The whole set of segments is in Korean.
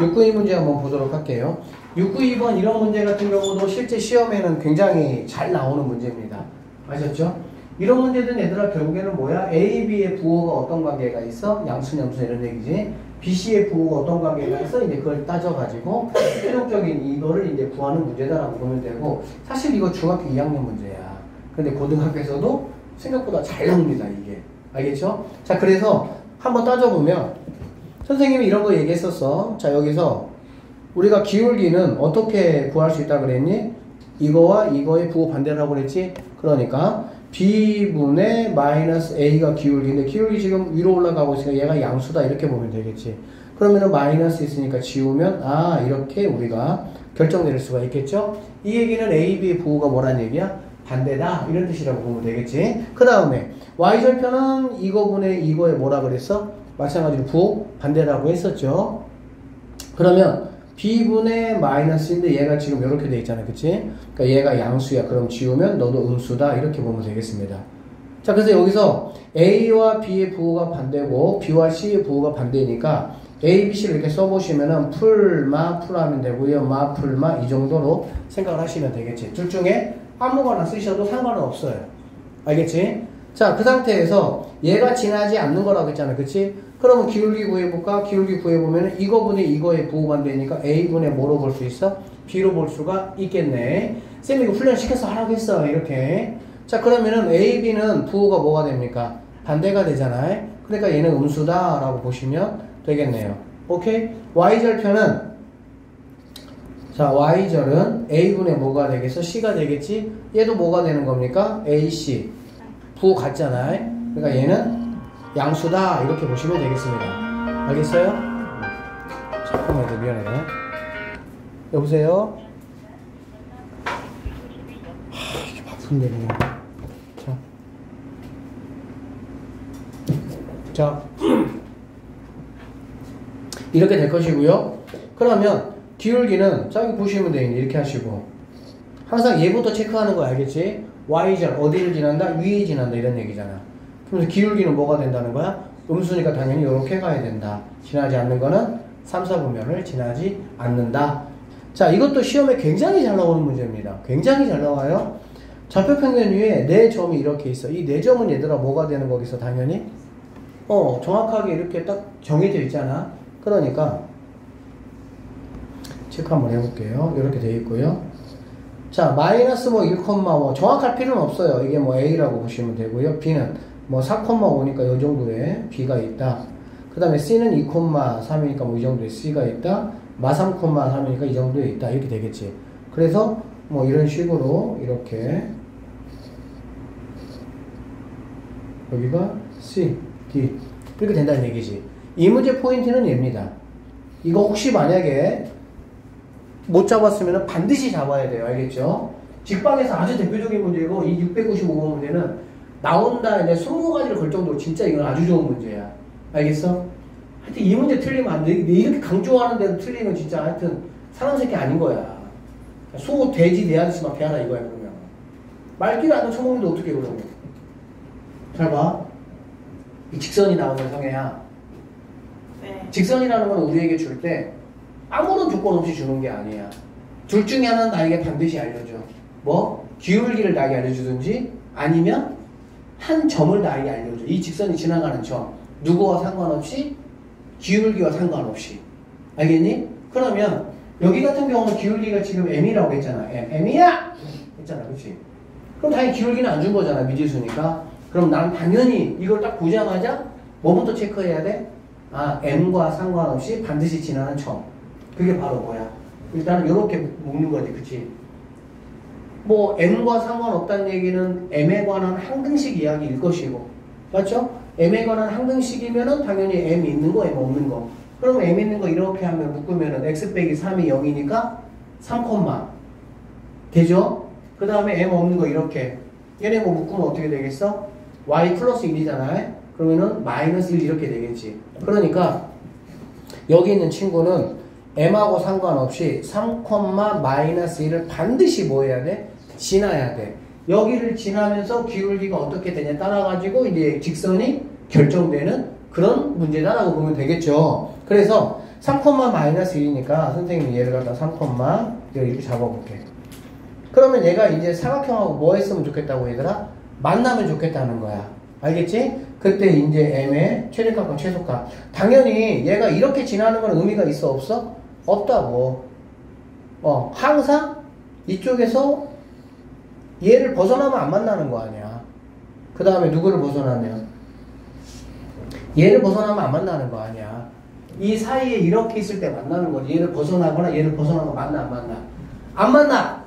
692 문제 한번 보도록 할게요. 692번 이런 문제 같은 경우도 실제 시험에는 굉장히 잘 나오는 문제입니다. 아셨죠? 이런 문제든 얘들아 결국에는 뭐야? A, B의 부호가 어떤 관계가 있어? 양수, 양수 이런 얘기지. B, C의 부호가 어떤 관계가 있어? 이제 그걸 따져가지고 최종적인 이거를 이제 구하는 문제다라고 보면 되고 사실 이거 중학교 2학년 문제야. 근데 고등학교에서도 생각보다 잘 나옵니다, 이게. 알겠죠? 자, 그래서 한번 따져보면 선생님이 이런 거 얘기했었어. 자, 여기서 우리가 기울기는 어떻게 구할 수 있다 그랬니? 이거와 이거의 부호 반대라고 그랬지? 그러니까 b분의 마이너스 a가 기울기인데 기울기 지금 위로 올라가고 있으니까 얘가 양수다 이렇게 보면 되겠지. 그러면은 마이너스 있으니까 지우면 아 이렇게 우리가 결정 내릴 수가 있겠죠? 이 얘기는 a, b 부호가 뭐란 얘기야? 반대다 이런 뜻이라고 보면 되겠지. 그 다음에 y절편은 이거분의 이거에 뭐라 그랬어? 마찬가지로 부호 반대라고 했었죠. 그러면 b분의 마이너스인데 얘가 지금 이렇게 돼 있잖아요. 그치? 그러니까 얘가 양수야. 그럼 지우면 너도 음수다. 이렇게 보면 되겠습니다. 자, 그래서 여기서 a와 b의 부호가 반대고 b와 c의 부호가 반대니까 a, b, c를 이렇게 써보시면은 풀마 풀하면 되고요. 마 풀마 이 정도로 생각을 하시면 되겠지. 둘 중에 아무거나 쓰셔도 상관은 없어요. 알겠지? 자, 그 상태에서 얘가 지나지 않는 거라고 했잖아. 그치? 그러면 기울기 구해볼까? 기울기 구해보면 이거분의 이거의 부호반대니까 A분의 뭐로 볼 수 있어? B로 볼 수가 있겠네. 쌤이 이거 훈련시켜서 하라고 했어. 이렇게. 자, 그러면은 A, B는 부호가 뭐가 됩니까? 반대가 되잖아요. 그러니까 얘는 음수다. 라고 보시면 되겠네요. 오케이? Y절편은 자, Y절은 A분의 뭐가 되겠어? C가 되겠지? 얘도 뭐가 되는 겁니까? AC. 부호 같잖아요. 그러니까 얘는 양수다. 이렇게 보시면 되겠습니다. 알겠어요? 잠깐만요. 미안해요. 여보세요? 하, 이게 바쁜데, 그냥. 자. 자. 이렇게 될 것이고요. 그러면 기울기는 자 여기 보시면 되겠네 이렇게 하시고 항상 얘부터 체크하는 거 알겠지? y절 어디를 지난다? 위에 지난다 이런 얘기잖아. 그러면서 기울기는 뭐가 된다는 거야? 음수니까 당연히 이렇게 가야 된다. 지나지 않는 거는 3, 4분면을 지나지 않는다. 자 이것도 시험에 굉장히 잘 나오는 문제입니다. 굉장히 잘 나와요. 좌표평면 위에 네 점이 이렇게 있어. 이 네 점은 얘들아 뭐가 되는 거겠어 당연히? 어 정확하게 이렇게 딱 정해져 있잖아. 그러니까 체크 한번 해볼게요. 이렇게 돼 있고요. 자, 마이너스 뭐 1,5 정확할 필요는 없어요. 이게 뭐 A라고 보시면 되고요. B는 뭐 4,5니까 이 정도의 B가 있다. 그 다음에 C는 2,3이니까 뭐 이 정도의 C가 있다. 마 3,3이니까 이 정도에 있다. 이렇게 되겠지. 그래서 뭐 이런 식으로 이렇게 여기가 C, D 이렇게 된다는 얘기지. 이 문제 포인트는 얘입니다. 이거 혹시 만약에 못 잡았으면 반드시 잡아야 돼요. 알겠죠? 직방에서 아주 대표적인 문제고 이 695번 문제는 나온다 이제 20가지를 걸 정도로 진짜 이건 아주 좋은 문제야. 알겠어? 하여튼 이 문제 틀리면 안 돼. 이렇게 강조하는데도 틀리면 진짜 하여튼 사람 새끼 아닌 거야. 소, 돼지, 내 아저씨만 배하나 이거야 그러면. 말귀를 안 쳐먹는데 어떻게 그러고. 잘 봐. 이 직선이 나오는 성애야. 네. 직선이라는 건 우리에게 줄 때 아무런 조건 없이 주는 게 아니야. 둘 중에 하나는 나에게 반드시 알려줘. 뭐? 기울기를 나에게 알려주든지 아니면 한 점을 나에게 알려줘. 이 직선이 지나가는 점. 누구와 상관없이 기울기와 상관없이. 알겠니? 그러면 여기 같은 경우는 기울기가 지금 m이라고 했잖아. m. m이야! 했잖아. 그치? 그럼 당연히 기울기는 안 준 거잖아. 미지수니까. 그럼 난 당연히 이걸 딱 보자마자 뭐부터 체크해야 돼? 아, m과 상관없이 반드시 지나는 점. 그게 바로 뭐야? 일단은 이렇게 묶는 거지, 그치? 뭐, m과 상관없다는 얘기는 m에 관한 항등식 이야기일 것이고, 맞죠? m에 관한 항등식이면은 당연히 m 있는 거, m 없는 거. 그러면 m 있는 거 이렇게 하면 묶으면은 x 빼기 3이 0이니까 3, 되죠? 그 다음에 m 없는 거 이렇게. 얘네 뭐 묶으면 어떻게 되겠어? y 플러스 1이잖아요? 그러면은 마이너스 1 이렇게 되겠지. 그러니까 여기 있는 친구는 m하고 상관없이 3, 마이너스 1을 반드시 뭐 해야 돼? 지나야 돼. 여기를 지나면서 기울기가 어떻게 되냐 따라가지고 이제 직선이 결정되는 그런 문제다라고 보면 되겠죠. 그래서 3, 마이너스 1이니까 선생님이 얘를 갖다 3, 이렇게 잡아볼게. 그러면 얘가 이제 사각형하고 뭐 했으면 좋겠다고 얘들아? 만나면 좋겠다는 거야. 알겠지? 그때 이제 m의 최대값과 최소값. 당연히 얘가 이렇게 지나는 건 의미가 있어 없어? 없다고. 어, 항상 이쪽에서 얘를 벗어나면 안 만나는 거 아니야. 그 다음에 누구를 벗어나면? 얘를 벗어나면 안 만나는 거 아니야. 이 사이에 이렇게 있을 때 만나는 거지. 얘를 벗어나거나 얘를 벗어나면 만나, 안 만나? 안 만나!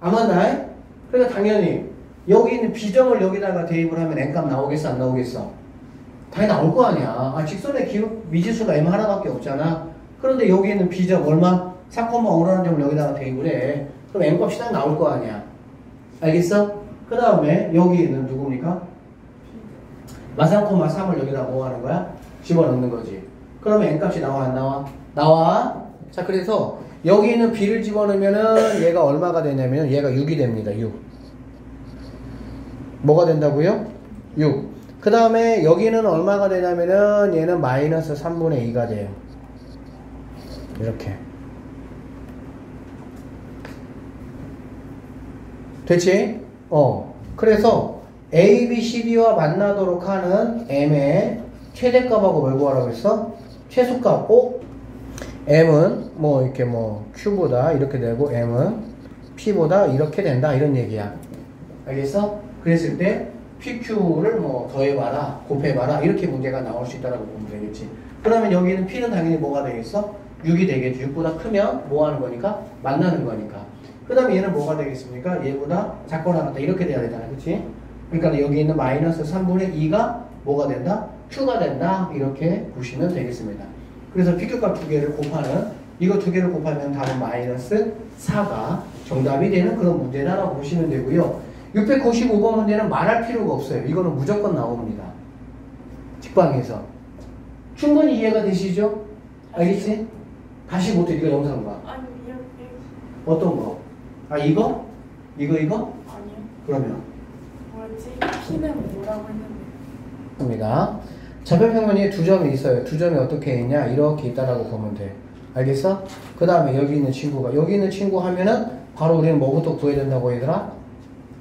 안 만나? 그러니까 당연히 여기 있는 비정을 여기다가 대입을 하면 n값 나오겠어, 안 나오겠어? 당연히 나올 거 아니야. 아, 직선의 기호, 미지수가 m 하나밖에 없잖아. 그런데 여기 있는 비정 얼마? 4,5라는 점을 여기다가 대입을 해. 그럼 n값이 딱 나올 거 아니야. 알겠어? 그 다음에 여기 있는 누굽니까? 마상,3을 3 여기다 뭐 하는 거야? 집어넣는 거지. 그러면 n값이 나와 안 나와? 나와. 자 그래서 여기 있는 b를 집어넣으면은 얘가 얼마가 되냐면 얘가 6이 됩니다. 6. 뭐가 된다고요? 6. 그 다음에 여기는 얼마가 되냐면은 얘는 마이너스 3분의 2가 돼요. 이렇게. 됐지? 어. 그래서 A, B, C, D와 만나도록 하는 M의 최대값하고 뭘 구하라고 했어? 최소값. 오? M은 뭐 이렇게 뭐 Q보다 이렇게 되고 M은 P보다 이렇게 된다. 이런 얘기야. 알겠어? 그랬을 때 PQ를 뭐 더해봐라, 곱해봐라. 이렇게 문제가 나올 수 있다고 보면 되겠지. 그러면 여기는 P는 당연히 뭐가 되겠어? 6이 되겠지. 6보다 크면 뭐 하는 거니까? 만나는 거니까. 그 다음에 얘는 뭐가 되겠습니까? 얘보다 작거나 같다. 이렇게 돼야 되잖아. 그치? 그러니까 여기 있는 마이너스 3분의 2가 뭐가 된다? Q가 된다. 이렇게 보시면 되겠습니다. 그래서 PQ값 두 개를 곱하는 이거 두 개를 곱하면 답은 마이너스 4가 정답이 되는 그런 문제라고 보시면 되고요. 695번 문제는 말할 필요가 없어요. 이거는 무조건 나옵니다. 직방에서. 충분히 이해가 되시죠? 알겠지? 다시 못해. 네가 영상 봐. 아니 어떤 거? 아 이거? 이거 이거? 아니요. 그러면 뭐였지? P는 뭐라고 했는데 입니다. 좌표평면이 두 점이 있어요. 두 점이 어떻게 있냐? 이렇게 있다라고 보면 돼. 알겠어? 그 다음에 여기 있는 친구가 여기 있는 친구 하면은 바로 우리는 뭐부터 구해야 된다고 얘들아?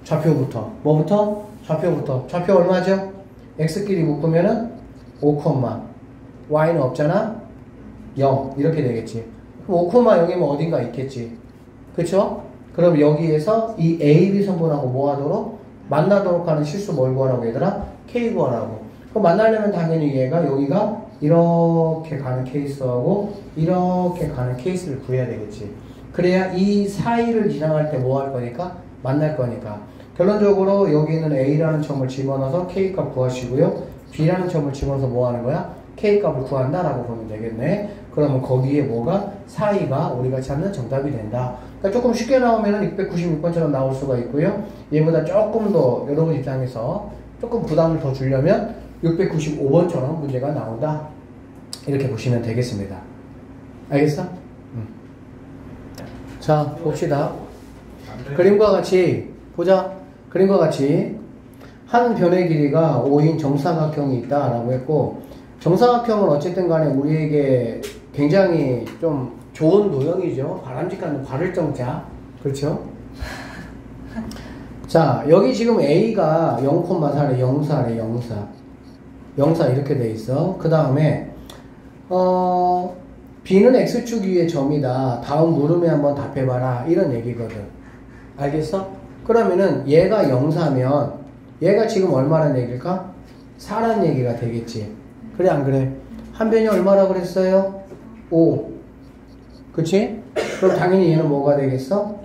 좌표부터 뭐부터? 좌표부터 좌표 얼마죠? x끼리 묶으면은 5, y는 없잖아? 0 이렇게 되겠지. 그럼 5, 0이면 어딘가 있겠지. 그쵸? 그럼 여기에서 이 A, B 선분하고 뭐 하도록? 만나도록 하는 실수 뭘 구하라고 얘들아? K 구하라고. 그럼 만나려면 당연히 얘가 여기가 이렇게 가는 케이스하고 이렇게 가는 케이스를 구해야 되겠지. 그래야 이 사이를 지나갈 때 뭐 할 거니까? 만날 거니까. 결론적으로 여기 있는 A라는 점을 집어넣어서 K값 구하시고요. B라는 점을 집어넣어서 뭐 하는 거야? K값을 구한다라고 보면 되겠네. 그러면 거기에 뭐가 사이가 우리가 찾는 정답이 된다. 그러니까 조금 쉽게 나오면 696번처럼 나올 수가 있고요. 얘보다 조금 더 여러분 입장에서 조금 부담을 더 주려면 695번처럼 문제가 나온다. 이렇게 보시면 되겠습니다. 알겠어? 음. 자, 봅시다. 그림과 같이 보자. 그림과 같이 한 변의 길이가 5인 정사각형이 있다라고 했고 정사각형은 어쨌든 간에 우리에게 굉장히 좀 좋은 도형이죠. 바람직한 과를정자. 그렇죠? 자, 여기 지금 A가 0,4래, 0,4래, 0,4. 0,4 이렇게 돼 있어. 그 다음에, 어, B는 X축 위의 점이다. 다음 물음에 한번 답해봐라. 이런 얘기거든. 알겠어? 그러면은 얘가 0,4면 얘가 지금 얼마란 얘기일까? 4란 얘기가 되겠지. 그래, 안 그래? 한 변이 얼마라 그랬어요? 5. 그치? 그럼 당연히 얘는 뭐가 되겠어?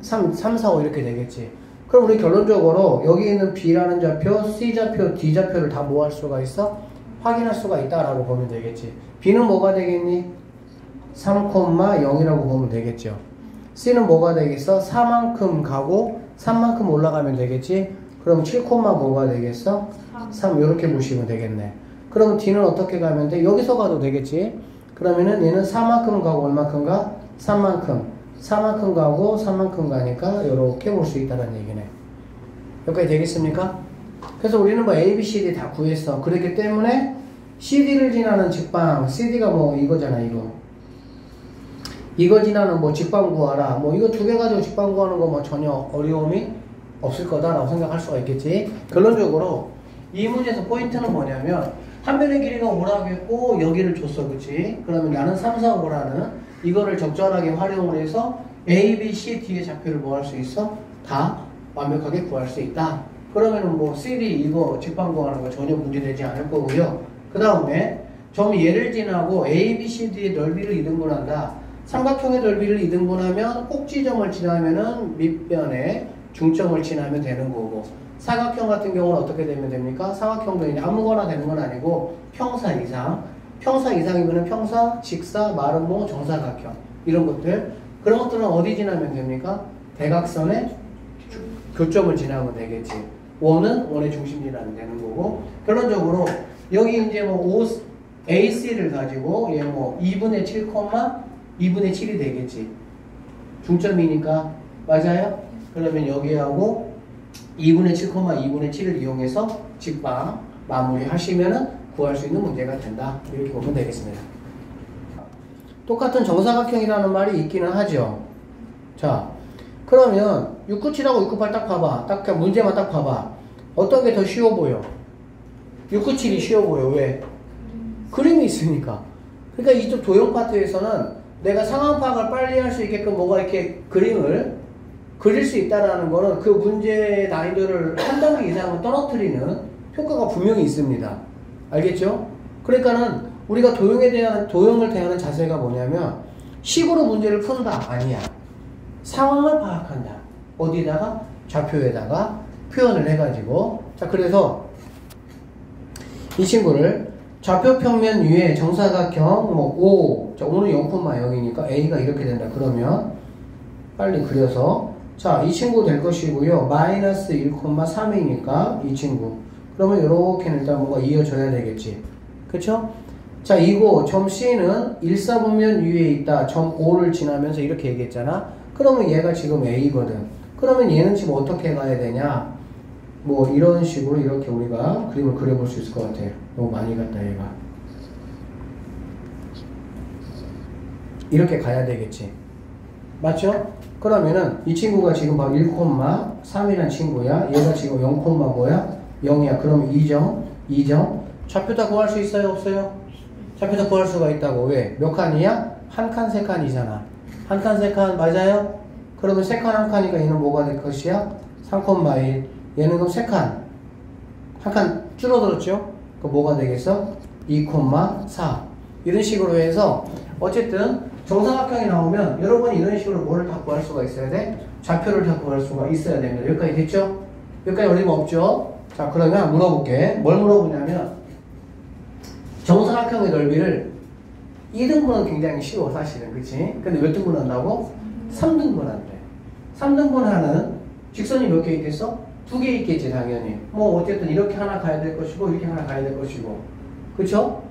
3, 3, 4, 5 이렇게 되겠지. 그럼 우리 결론적으로 여기 있는 B라는 좌표, C좌표, D좌표를 다 뭐 할 수가 있어? 확인할 수가 있다라고 보면 되겠지. B는 뭐가 되겠니? 3,0이라고 보면 되겠죠. C는 뭐가 되겠어? 4만큼 가고 3만큼 올라가면 되겠지? 그럼 7, 뭐가 되겠어? 3 이렇게 보시면 되겠네. 그러면 D는 어떻게 가면 돼? 여기서 가도 되겠지? 그러면은 얘는 4만큼 가고 얼마큼 가? 3만큼. 4만큼 가고 3만큼 가니까 이렇게 볼 수 있다는 얘기네. 여기까지 되겠습니까? 그래서 우리는 뭐 A, B, C, D 다 구했어. 그렇기 때문에 CD를 지나는 직방, CD가 뭐 이거잖아, 이거. 이거 지나는 뭐 직방 구하라. 뭐 이거 두 개 가지고 직방 구하는 거 뭐 전혀 어려움이 없을 거다라고 생각할 수가 있겠지. 결론적으로 이 문제에서 포인트는 뭐냐면 한 변의 길이가 5라고 했고 여기를 줬어, 그치? 그러면 나는 3, 4, 5라는 이거를 적절하게 활용을 해서 A, B, C, D의 좌표를 뭐 할 수 있어? 다 완벽하게 구할 수 있다. 그러면은 뭐 CD 이거 직방 구하는 거 전혀 문제되지 않을 거고요. 그 다음에 점 얘를 지나고 A, B, C, D의 넓이를 이등분한다. 삼각형의 넓이를 이등분하면 꼭지점을 지나면은 밑변에 중점을 지나면 되는 거고 사각형 같은 경우는 어떻게 되면 됩니까? 사각형도 이제 아무거나 되는 건 아니고 평사 이상 평사 이상이면 평사, 직사, 마름모, 정사각형 이런 것들 그런 것들은 어디 지나면 됩니까? 대각선의 교점을 지나면 되겠지 원은 원의 중심 지나면 되는 거고 결론적으로 여기 이제 뭐 5, AC를 가지고 얘 뭐 2분의 7, 2분의 7이 되겠지 중점이니까 맞아요? 그러면 여기하고 2분의 7, 2분의 7을 이용해서 직방 마무리 하시면은 구할 수 있는 문제가 된다. 이렇게 보면 되겠습니다. 똑같은 정사각형이라는 말이 있기는 하죠. 자, 그러면 697하고 698 딱 봐봐. 딱 그냥 문제만 딱 봐봐. 어떤 게 더 쉬워 보여? 697이 쉬워 보여. 왜? 그림이 있으니까. 그러니까 이쪽 도형 파트에서는 내가 상황 파악을 빨리 할 수 있게끔 뭐가 이렇게 그림을 그릴 수 있다라는 거는 그 문제의 난이도를 한 단계 이상은 떨어뜨리는 효과가 분명히 있습니다. 알겠죠? 그러니까는 우리가 도형에 대한 도형을 대하는 자세가 뭐냐면 식으로 문제를 푼다 아니야. 상황을 파악한다. 어디다가 좌표에다가 표현을 해가지고 자 그래서 이 친구를 좌표 평면 위에 정사각형 뭐 5, 자 오늘 0,0이니까 a가 이렇게 된다. 그러면 빨리 그려서 자, 이 친구 될 것이고요. 마이너스 1,3이니까 이 친구. 그러면 이렇게는 일단 뭔가 이어져야 되겠지. 그쵸? 자, 이거 점 C는 1사분면 위에 있다. 점 5를 지나면서 이렇게 얘기했잖아. 그러면 얘가 지금 A거든. 그러면 얘는 지금 어떻게 가야 되냐? 뭐 이런 식으로 이렇게 우리가 그림을 그려볼 수 있을 것 같아요. 너무 많이 갔다 얘가. 이렇게 가야 되겠지. 맞죠? 그러면은 이 친구가 지금 봐 1,3이란 친구야. 얘가 지금 0, 뭐야? 0이야. 그럼 2점, 2점. 좌표 다 구할 수 있어요? 없어요? 좌표 다 구할 수가 있다고. 왜? 몇 칸이야? 한 칸, 세 칸이잖아. 한 칸, 세 칸 맞아요? 그러면 세 칸, 한 칸이니까 얘는 뭐가 될 것이야? 3,1. 얘는 그럼 세 칸. 한 칸 줄어들었죠? 그럼 뭐가 되겠어? 2,4. 이런 식으로 해서 어쨌든 정사각형이 나오면 여러분이 이런 식으로 뭐를 다 구할 수가 있어야 돼? 좌표를 다 구할 수가 있어야 됩니다. 여기까지 됐죠? 여기까지 어림없죠? 자 그러면 물어볼게. 뭘 물어보냐면 정사각형의 넓이를 2등분은 굉장히 쉬워 사실은 그치? 근데 몇 등분 한다고? 3등분 한대. 3등분 하는 직선이 몇 개 있겠어? 두 개 있겠지 당연히. 뭐 어쨌든 이렇게 하나 가야 될 것이고 이렇게 하나 가야 될 것이고 그쵸?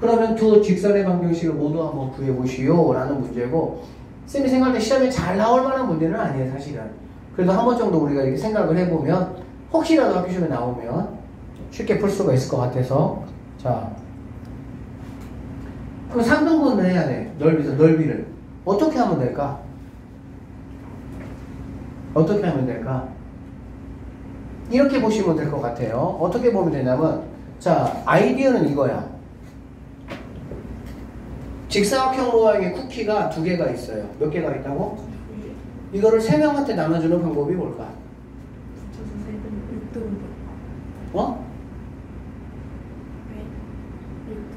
그러면 두 직선의 방정식을 모두 한번 구해보시오 라는 문제고 쌤이 생각할 때 시험에 잘 나올 만한 문제는 아니에요 사실은. 그래도 한 번 정도 우리가 이렇게 생각을 해보면 혹시라도 학교 시험에 나오면 쉽게 풀 수가 있을 것 같아서. 자 그럼 3등분을 해야 돼 넓이서 넓이를. 어떻게 하면 될까? 어떻게 하면 될까? 이렇게 보시면 될 것 같아요. 어떻게 보면 되냐면 자 아이디어는 이거야 직사각형 모양의 쿠키가 두 개가 있어요. 몇 개가 있다고? 이거를 세 명한테 나눠주는 방법이 뭘까? 붙여서 세등 6등분. 어? 네.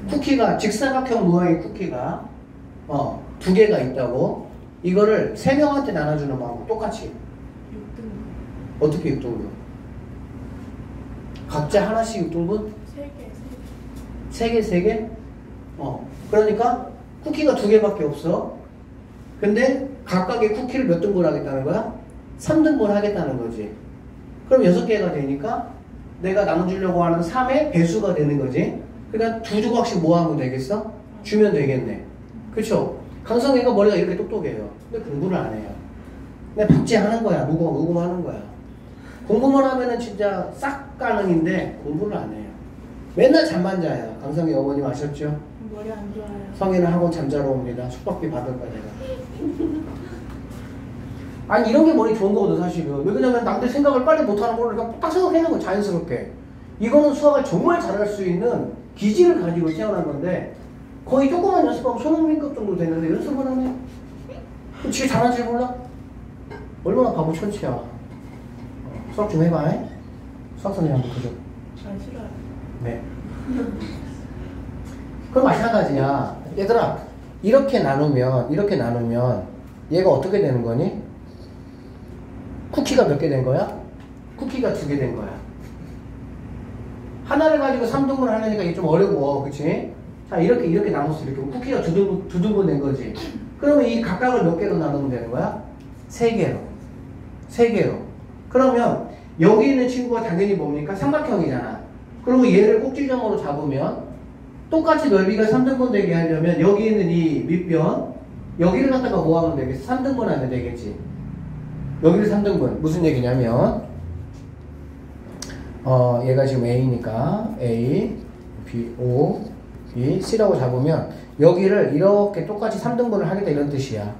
6등분. 쿠키가 직사각형 모양의 쿠키가 어, 두 개가 있다고 이거를 세 명한테 나눠주는 방법 똑같이 6등분. 어떻게 6등분? 각자 하나씩 6등분? 3개, 3개. 세 개, 세 개? 어. 그러니까 쿠키가 두 개밖에 없어. 근데 각각의 쿠키를 몇 등분 하겠다는 거야? 3등분 하겠다는 거지. 그럼 여섯 개가 되니까 내가 나눠주려고 하는 3의 배수가 되는 거지. 그러니까 두 조각씩 뭐 하면 되겠어? 주면 되겠네. 그쵸? 강성애가 머리가 이렇게 똑똑해요. 근데 공부를 안 해요. 근데 박제하는 거야. 무공, 무공하는 거야. 공부만 하면은 진짜 싹 가능인데 공부를 안 해요. 맨날 잠만 자요. 강성희 어머님 아셨죠? 머리 안 좋아요. 성희는 학원 잠자러 옵니다. 숙박비 받을 내가. 아니 이런 게 머리 좋은 거거든 사실은. 왜 그러냐면 남들 생각을 빨리 못하는 걸 그냥 딱 생각해내는 거 자연스럽게. 이거는 수학을 정말 잘할 수 있는 기질을 가지고 태어난 건데 거의 조금만 연습하면 손흥민급 정도 되는데 연습을 하네. 지가 잘하는 줄 몰라? 얼마나 바보 천치야. 어, 수학 좀 해봐. 잉? 수학 선생님 한번 그죠. 잘 싫어요. 네. 그럼 마찬가지야. 얘들아, 이렇게 나누면, 이렇게 나누면, 얘가 어떻게 되는 거니? 쿠키가 몇 개 된 거야? 쿠키가 두 개 된 거야. 하나를 가지고 3등분 하려니까 이게 좀 어려워. 그치? 자, 이렇게, 이렇게 나눴어. 이렇게. 쿠키가 두 등분, 두 등분 된 거지. 그러면 이 각각을 몇 개로 나누면 되는 거야? 세 개로. 세 개로. 그러면 여기 있는 친구가 당연히 뭡니까? 삼각형이잖아. 그리고 얘를 꼭지점으로 잡으면 똑같이 넓이가 3등분 되게 하려면 여기 있는 이 밑변 여기를 갖다가 뭐 하면 되겠어? 3등분 하면 되겠지. 여기를 3등분. 무슨 얘기냐면 어 얘가 지금 A니까 A, B, O, B, C라고 잡으면 여기를 이렇게 똑같이 3등분을 하겠다 이런 뜻이야.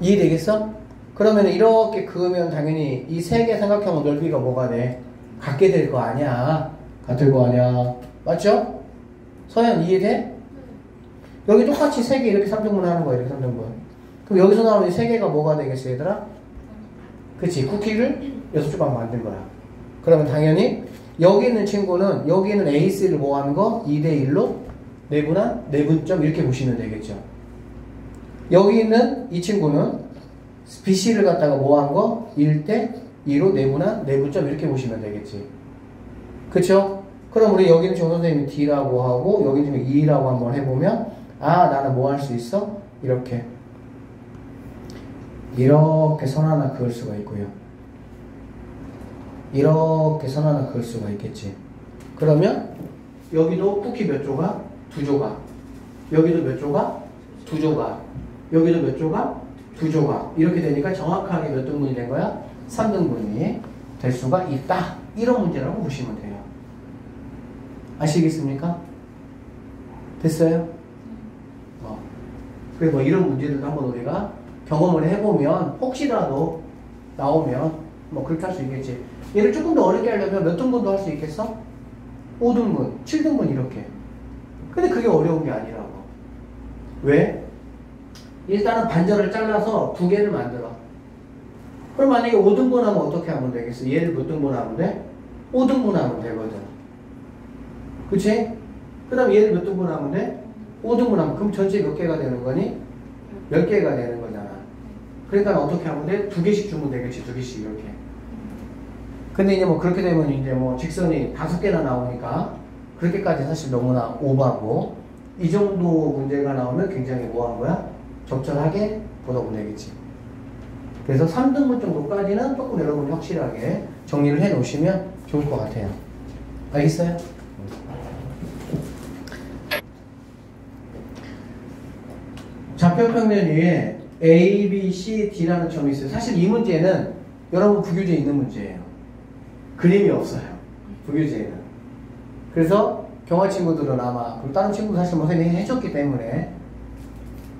이해되겠어? 그러면 이렇게 그으면 당연히 이 세 개 삼각형의 넓이가 뭐가 돼? 같게 될 거 아니야. 같을 거 아니야. 맞죠? 서현 이해돼? 여기 똑같이 세개 이렇게 3등분 하는 거야. 이렇게 3등분. 그럼 여기서 나오는 이세 개가 뭐가 되겠어, 얘들아? 그치. 쿠키를 여섯 조각 만든 거야. 그러면 당연히 여기 있는 친구는 여기 있는 AC를 뭐 하는 거? 2대 1로 내분한 내분점 이렇게 보시면 되겠죠. 여기 있는 이 친구는 BC를 갖다가 뭐 한 거? 1대 2로 내분한 내분점 이렇게 보시면 되겠지. 그쵸? 그럼 우리 여기는 정 선생님이 D라고 하고 여기는 지금 2라고 한번 해보면 아 나는 뭐 할 수 있어? 이렇게 이렇게 선 하나 그을 수가 있고요. 이렇게 선 하나 그을 수가 있겠지. 그러면 여기도 쿠키 몇 조각? 두 조각. 여기도 몇 조각? 두 조각. 여기도 몇 조각? 두 조각. 이렇게 되니까 정확하게 몇 등분이 된 거야? 3등분이 될 수가 있다. 이런 문제라고 보시면 돼요. 아시겠습니까? 됐어요? 어. 그래서 뭐 이런 문제들도 한번 우리가 경험을 해보면 혹시라도 나오면 뭐 그렇게 할 수 있겠지. 얘를 조금 더 어렵게 하려면 몇 등분도 할 수 있겠어? 5등분, 7등분 이렇게. 근데 그게 어려운 게 아니라고. 왜? 일단은 반절을 잘라서 두 개를 만들어. 그럼 만약에 5등분 하면 어떻게 하면 되겠어? 얘를 몇 등분 하면 돼? 5등분 하면 되거든. 그치? 그 다음 얘를 몇 등분 하면 돼? 5등분 하면 그럼 전체 몇 개가 되는 거니? 몇 개가 되는 거잖아. 그러니까 어떻게 하면 돼? 두 개씩 주면 되겠지, 두 개씩 이렇게. 근데 이제 뭐 그렇게 되면 이제 뭐 직선이 다섯 개나 나오니까 그렇게까지 사실 너무나 오바고 이 정도 문제가 나오면 굉장히 뭐한 거야? 적절하게 보다 보면 되겠지. 그래서 3등분 정도까지는 조금 여러분이 확실하게 정리를 해 놓으시면 좋을 것 같아요. 알겠어요? 좌표 평면 위에 A, B, C, D라는 점이 있어요. 사실 이 문제는 여러분 부교재에 있는 문제예요. 그림이 없어요. 부교재에는. 그래서 경화 친구들은 아마 그리고 다른 친구도 사실 뭐 선생님이 해줬기 때문에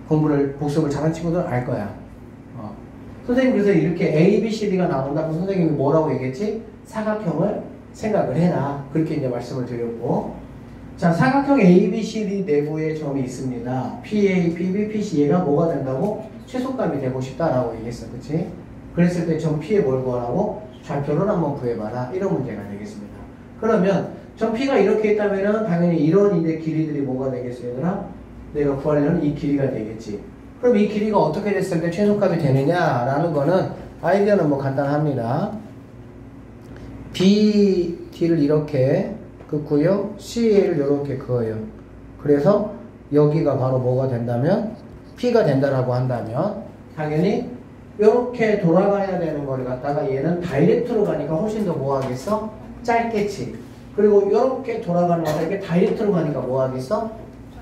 공부를 복습을 잘한 친구들은 알 거야. 어. 선생님 그래서 이렇게 A, B, C, D가 나온다고 선생님이 뭐라고 얘기했지? 사각형을 생각을 해라. 그렇게 이제 말씀을 드렸고 자, 사각형 ABCD 내부에 점이 있습니다. PA, PB, PC 얘가 뭐가 된다고? 최소값이 되고 싶다라고 얘기했어. 그치? 그랬을 때 점 P에 뭘 구하라고? 좌표를 한번 구해봐라. 이런 문제가 되겠습니다. 그러면 점 P가 이렇게 있다면은 당연히 이런 이제 길이들이 뭐가 되겠어요, 얘들아? 내가 구하려는 이 길이가 되겠지. 그럼 이 길이가 어떻게 됐을 때 최소값이 되느냐라는 거는 아이디어는 뭐 간단합니다. B, D를 이렇게 긋고요. CA를 이렇게 그어요. 그래서 여기가 바로 뭐가 된다면 P가 된다라고 한다면 당연히 이렇게 돌아가야 되는 걸 갖다가 얘는 다이렉트로 가니까 훨씬 더 뭐 하겠어? 짧겠지. 그리고 이렇게 돌아가는 거가 이렇게 다이렉트로 가니까 뭐 하겠어?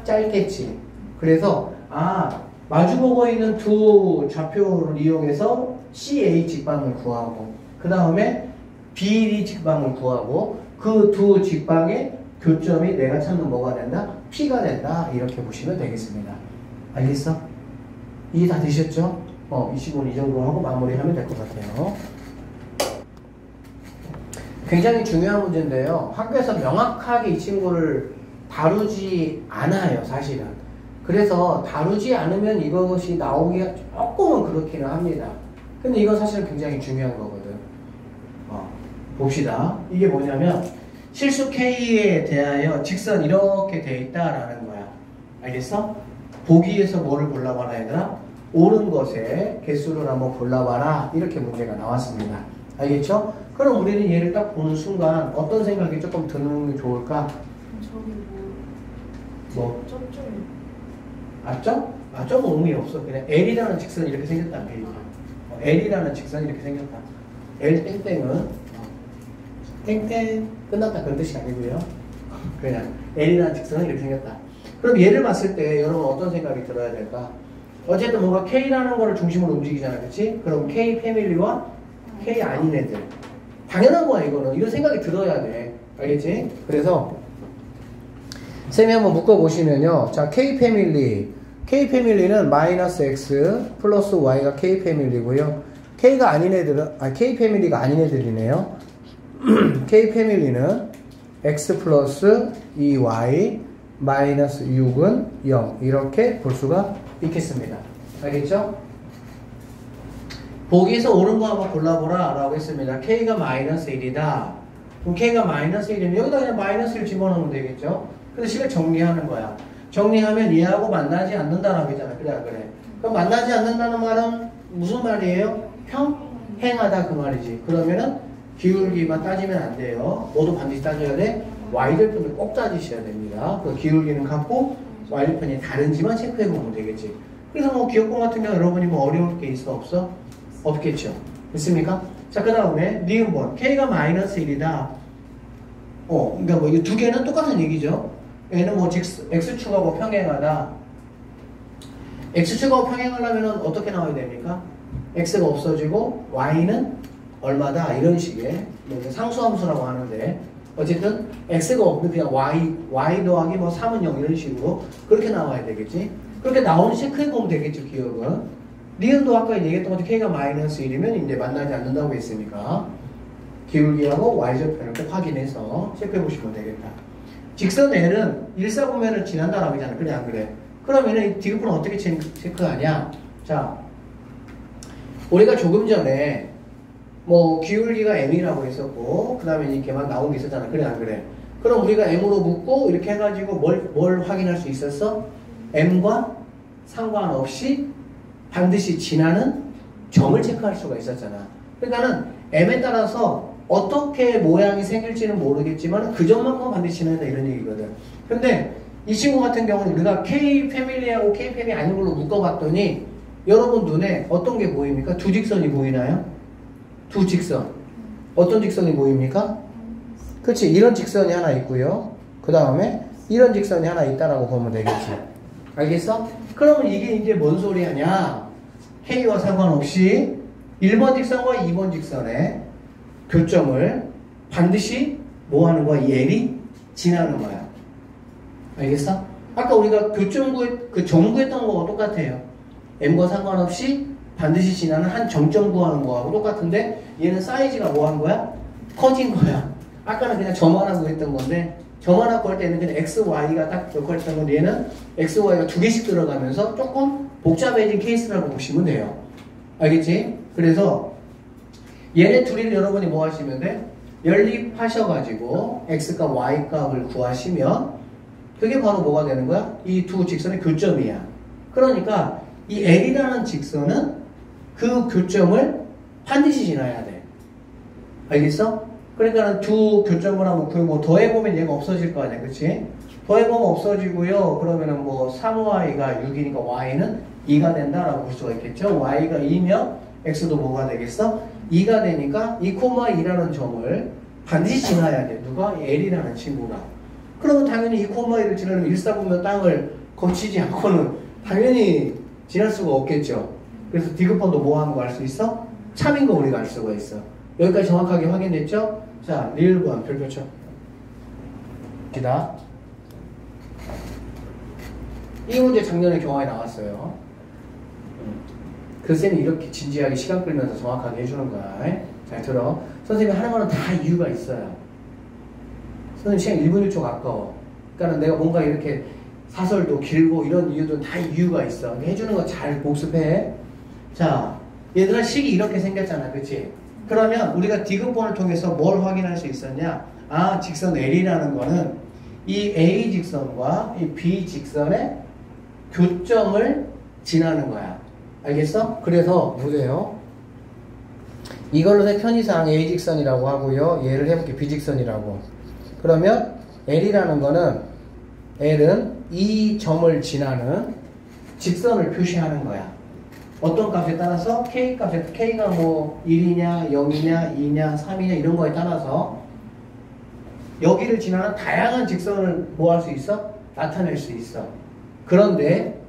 짧겠지. 그래서 아 마주보고 있는 두 좌표를 이용해서 CA 직방을 구하고 그 다음에 BD 직방을 구하고 그 두 직방의 교점이 내가 찾는 뭐가 된다? P가 된다. 이렇게 보시면 되겠습니다. 알겠어? 이해 다 되셨죠? 어, 25는 이 정도 하고 마무리하면 될 것 같아요. 굉장히 중요한 문제인데요. 학교에서 명확하게 이 친구를 다루지 않아요, 사실은. 그래서 다루지 않으면 이것이 나오기가 조금은 그렇기는 합니다. 근데 이건 사실은 굉장히 중요한 거거든. 어, 봅시다. 이게 뭐냐면 실수 K에 대하여 직선 이렇게 돼 있다라는 거야. 알겠어? 보기에서 뭐를 골라봐라 얘들아? 옳은 것의 개수를 한번 골라봐라. 이렇게 문제가 나왔습니다. 알겠죠? 그럼 우리는 얘를 딱 보는 순간 어떤 생각이 조금 드는 게 좋을까? 저기 뭐. 뭐? 점점. 맞죠? 맞죠? 의미 없어. 그냥 L이라는 직선이 이렇게 생겼다. L이. 어, L이라는 직선이 이렇게 생겼다. L 땡땡은 어, 땡땡 끝났다 그런 뜻이 아니고요. 그냥 L이라는 직선은 이렇게 생겼다. 그럼 얘를 봤을 때 여러분 어떤 생각이 들어야 될까? 어쨌든 뭔가 K라는 거를 중심으로 움직이잖아. 그치? 그럼 K 패밀리와 K 아닌 애들. 당연한 거야 이거는. 이런 생각이 들어야 돼. 알겠지? 그래서 쌤이 한번 묶어보시면요. 자, K 패밀리. K 패밀리는 마이너스 X 플러스 Y가 K 패밀리고요. K가 아닌 애들은, 아, K 패밀리가 아닌 애들이네요. K 패밀리는 X 플러스 2Y 마이너스 6은 0. 이렇게 볼 수가 있겠습니다. 알겠죠? 보기에서 옳은 거 한번 골라보라 라고 했습니다. K가 마이너스 1이다. 그럼 K가 마이너스 1이면 여기다 그냥 마이너스 1 집어넣으면 되겠죠? 그래서 식을 정리하는 거야. 정리하면 얘하고 만나지 않는다라고 했잖아. 그래, 안 그래. 그럼 만나지 않는다는 말은 무슨 말이에요? 평행하다 그 말이지. 그러면은 기울기만 따지면 안 돼요. 뭐도 반드시 따져야 돼? y절편을 꼭 따지셔야 됩니다. 그 기울기는 같고 y절편이 다른지만 체크해 보면 되겠지. 그래서 뭐 기억공 같은 경우 여러분이 뭐 어려울 게 있어 없어? 없겠죠. 됐습니까? 자, 그 다음에 니은번 k가 마이너스 1이다. 어, 그러니까 뭐 이 두 개는 똑같은 얘기죠. 얘는 뭐 x축하고 평행하다. x축하고 평행하려면 어떻게 나와야 됩니까? x가 없어지고 y는 얼마다 이런 식의 뭐 상수함수라고 하는데 어쨌든 x가 없는 그냥 y y 더하기 뭐 3은 0 이런 식으로 그렇게 나와야 되겠지. 그렇게 나오는 체크해 보면 되겠죠 기억은. 니은도 아까 얘기했던 것처럼 k가 마이너스 1이면 이제 만나지 않는다고 했으니까 기울기하고 y절편을 꼭 확인해서 체크해 보시면 되겠다. 직선 L은 일사분면을 지난다라고 하잖아. 그래 안 그래? 그러면은 이 디귿분은 어떻게 체- 체크하냐? 자, 우리가 조금 전에 뭐 기울기가 m이라고 했었고 그 다음에 이렇게만 나온 게 있었잖아. 그래 안 그래? 그럼 우리가 m으로 묶고 이렇게 해가지고 뭘, 뭘 확인할 수 있었어? m과 상관없이 반드시 지나는 점을 체크할 수가 있었잖아. 그러니까는 m에 따라서 어떻게 모양이 생길지는 모르겠지만 그 점만큼은 반드시 지나야 이런 얘기거든. 근데 이 친구 같은 경우는 우리가 K 패밀리하고 K 패밀리 아닌 걸로 묶어봤더니 여러분 눈에 어떤 게 보입니까? 두 직선이 보이나요? 두 직선. 어떤 직선이 보입니까? 그렇지. 이런 직선이 하나 있고요. 그 다음에 이런 직선이 하나 있다라고 보면 되겠지. 알겠어? 그러면 이게 이제 뭔 소리 하냐? K와 상관없이 1번 직선과 2번 직선의 교점을 반드시 뭐 하는 거야? 이 L이 지나는 거야. 알겠어? 아까 우리가 교점 구그 점구했던 거와 똑같아요. M과 상관없이 반드시 지나는 한 점점 구하는 거하고 똑같은데 얘는 사이즈가 뭐 한 거야? 커진 거야. 아까는 그냥 점 하나 구했던 건데 점 하나 구할 때는 그냥 X, Y가 딱 역할했던 건데 얘는 X, Y가 두 개씩 들어가면서 조금 복잡해진 케이스라고 보시면 돼요. 알겠지? 그래서 얘네 둘이를 여러분이 뭐 하시면 돼? 연립하셔가지고 X값, Y값을 구하시면 그게 바로 뭐가 되는 거야? 이 두 직선의 교점이야. 그러니까 이 L이라는 직선은 그 교점을 반드시 지나야 돼. 알겠어? 그러니까 두 교점을 하면 그뭐 더해보면 얘가 없어질 거 아니야. 그치? 더해보면 없어지고요. 그러면은 뭐 3y가 6이니까 y는 2가 된다라고 볼 수가 있겠죠. y가 2면 x도 뭐가 되겠어? 2가 되니까 2,2라는 점을 반드시 지나야 돼. 누가? L이라는 친구가. 그러면 당연히 2,2를 지나면 일사분면 땅을 거치지 않고는 당연히 지날 수가 없겠죠. 그래서 디귿번도 뭐 하는 거 알 수 있어? 참인 거 우리가 알 수가 있어. 여기까지 정확하게 확인됐죠? 자, 리을번 별표쳐. 봅시다. 이 문제 작년에 경화에 나왔어요. 그 쌤이 이렇게 진지하게 시간 끌면서 정확하게 해주는 거야. 잘 들어. 선생님이 하는 거는 다 이유가 있어요. 선생님 시간 1분 1초 가까워. 그러니까 내가 뭔가 이렇게 사설도 길고 이런 이유도 다 이유가 있어. 해주는 거 잘 복습해. 자, 얘들아 식이 이렇게 생겼잖아. 그치? 그러면 우리가 디귿번을 통해서 뭘 확인할 수 있었냐? 아, 직선 L이라는 거는 이 A 직선과 이 B 직선의 교점을 지나는 거야. 알겠어? 그래서 보세요. 이걸로 내 편의상 A 직선이라고 하고요. 얘를 해볼게 B 직선이라고. 그러면 L이라는 거는 L은 이 점을 지나는 직선을 표시하는 거야. 어떤 값에 따라서 K 값에 K가 뭐 1이냐, 0이냐, 2냐, 3이냐 이런 거에 따라서 여기를 지나는 다양한 직선을 뭐 할 수 있어? 나타낼 수 있어. 그런데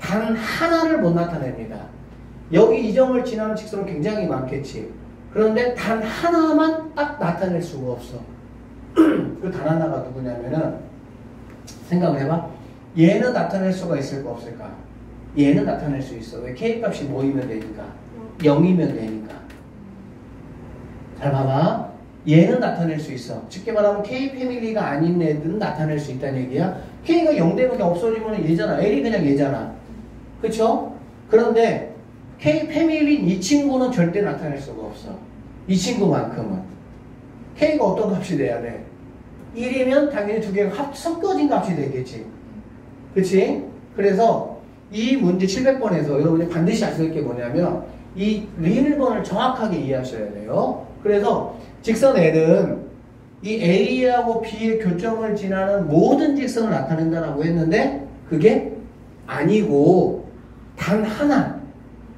단 하나를 못 나타냅니다. 여기 이 점을 지나는 직선은 굉장히 많겠지. 그런데 단 하나만 딱 나타낼 수가 없어. 그 단 하나가 누구냐면은 생각을 해봐. 얘는 나타낼 수가 있을까 없을까? 얘는 나타낼 수 있어. 왜 K 값이 뭐이면 되니까? 0이면 되니까. 잘 봐봐. 얘는 나타낼 수 있어. 쉽게 말하면 K 패밀리가 아닌 애들은 나타낼 수 있다는 얘기야. K가 0 되면 없어지면 얘잖아. L이 그냥 얘잖아. 그쵸? 그런데 K 패밀리인 이 친구는 절대 나타낼 수가 없어. 이 친구만큼은. K가 어떤 값이 돼야 돼? 1이면 당연히 두 개가 합, 섞여진 값이 되겠지. 그치? 그래서 이 문제 700번에서 여러분이 반드시 아실 게 뭐냐면 이 리을번을 정확하게 이해하셔야 돼요. 그래서 직선 L은 이 A하고 B의 교점을 지나는 모든 직선을 나타낸다라고 했는데 그게 아니고 단 하나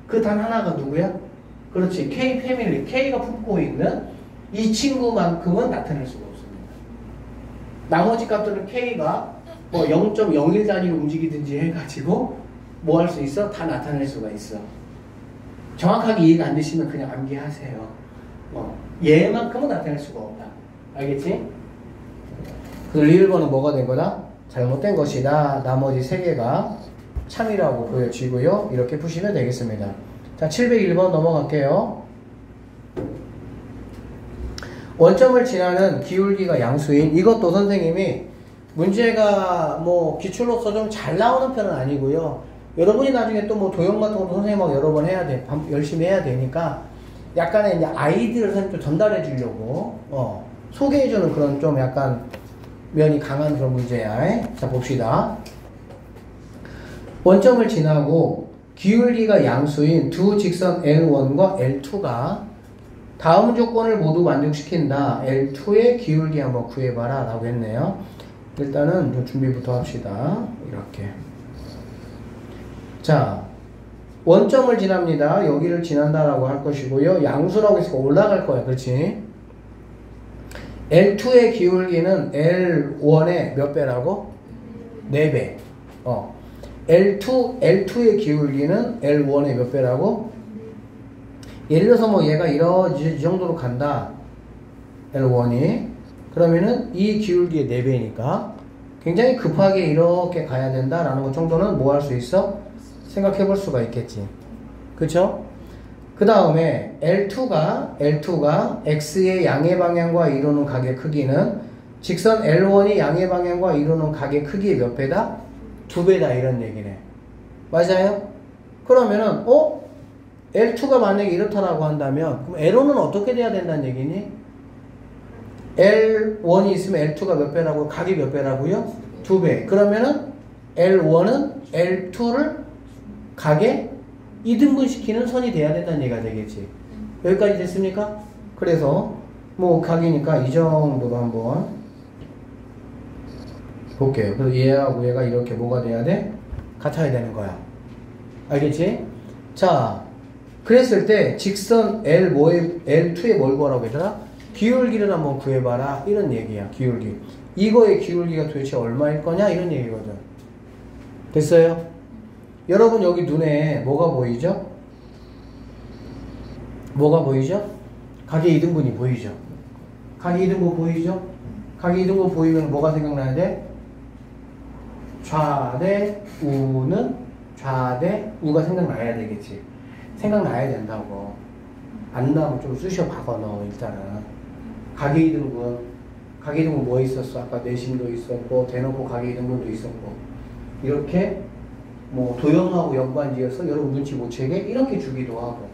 그 단 하나가 누구야? 그렇지 K 패밀리 K가 품고 있는 이 친구만큼은 나타낼 수가 없습니다. 나머지 값들은 K가 뭐 0.01 단위로 움직이든지 해가지고 뭐 할 수 있어? 다 나타낼 수가 있어. 정확하게 이해가 안 되시면 그냥 암기하세요. 어, 얘만큼은 나타낼 수가 없다. 알겠지? 그 리을번은 뭐가 된 거다? 잘못된 것이다. 나머지 세 개가 참이라고 보여지고요. 이렇게 푸시면 되겠습니다. 자, 701번 넘어갈게요. 원점을 지나는 기울기가 양수인 이것도 선생님이 문제가 뭐 기출로서 좀 잘 나오는 편은 아니고요. 여러분이 나중에 또 뭐 도형 같은 것도 선생님하고 여러 번 해야 돼. 열심히 해야 되니까 약간의 이제 아이디어를 선생님 좀 전달해 주려고 어, 소개해 주는 그런 좀 약간 면이 강한 그런 문제야. 자, 봅시다. 원점을 지나고 기울기가 양수인 두 직선 L1과 L2가 다음 조건을 모두 만족시킨다. L2의 기울기 한번 구해봐라. 라고 했네요. 일단은 준비부터 합시다. 이렇게. 자, 원점을 지납니다. 여기를 지난다라고 할 것이고요. 양수라고 해서 올라갈 거야. 그렇지? L2의 기울기는 L1의 몇 배라고? 4배. 어. L2, L2의 기울기는 L1의 몇 배라고? 예를 들어서 뭐 얘가 이러지 이 정도로 간다. L1이. 그러면은 이 기울기의 4배니까 굉장히 급하게 이렇게 가야 된다라는 것 정도는 뭐 할 수 있어? 생각해 볼 수가 있겠지. 그쵸? 그 다음에 L2가, L2가 X의 양의 방향과 이루는 각의 크기는 직선 L1이 양의 방향과 이루는 각의 크기의 몇 배다? 두 배다 이런 얘기네. 맞아요? 그러면은, 어? L2가 만약에 이렇다라고 한다면, 그럼 L1은 어떻게 돼야 된다는 얘기니? L1이 있으면 L2가 몇 배라고, 각이 몇 배라고요? 두 배. 그러면은 L1은 L2를 각에 이등분 시키는 선이 돼야 된다는 얘기가 되겠지. 여기까지 됐습니까? 그래서 뭐 각이니까 이 정도로 한번 볼게요. 그래서 얘하고 얘가 이렇게 뭐가 돼야 돼? 같아야 되는 거야. 알겠지? 자, 그랬을 때 직선 L 뭐에 L2에 뭘 구하라고 했더라? 기울기를 한번 구해봐라. 이런 얘기야. 기울기. 이거의 기울기가 도대체 얼마일 거냐? 이런 얘기거든. 됐어요? 여러분 여기 눈에 뭐가 보이죠? 뭐가 보이죠? 각의 이등분이 보이죠? 각의 이등분 보이죠? 각이 이등분 보이면 뭐가 생각나야 돼? 좌대 우는 좌대 우가 생각나야 되겠지. 생각나야 된다고. 안 나면 좀 쑤셔 박아 넣어 일단은. 각의 이등분 각의 이등분 뭐 있었어? 아까 내심도 있었고 대놓고 각의 이등분도 있었고 이렇게 뭐 도형하고 연관지어서 여러분 눈치 못 채게 이렇게 주기도 하고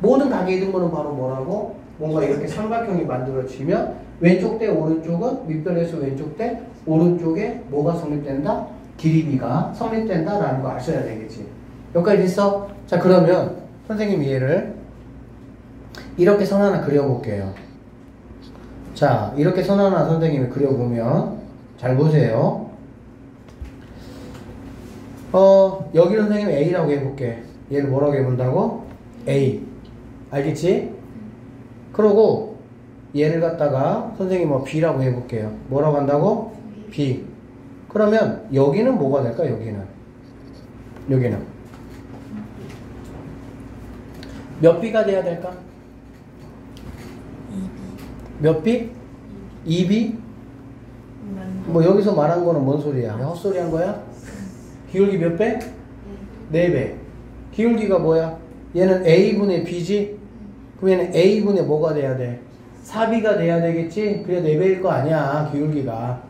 모든 각의 이등분은 바로 뭐라고? 뭔가 이렇게 삼각형이 만들어지면 왼쪽 대 오른쪽은 밑변에서 왼쪽 대 오른쪽에 뭐가 성립된다? 길이비가 성립된다라는 거 아셔야 되겠지. 여기까지 됐어? 자 그러면 선생님 이해를 이렇게 선 하나 그려볼게요. 자 이렇게 선 하나 선생님이 그려보면 잘 보세요. 어 여기를 선생님 A라고 해볼게. 얘를 뭐라고 해본다고? A. 알겠지? 그러고 얘를 갖다가 선생님 뭐 B라고 해볼게요. 뭐라고 한다고? B. 그러면 여기는 뭐가 될까? 여기는 여기는 몇 B가 돼야 될까? 몇 B? 2B? 뭐 여기서 말한 거는 뭔 소리야? 헛소리 한 거야? 기울기 몇 배? 4배. 기울기가 뭐야? 얘는 A분의 B지? 그럼 얘는 A분의 뭐가 돼야 돼? 4B가 돼야 되겠지? 그래 4배일 거 아니야, 기울기가.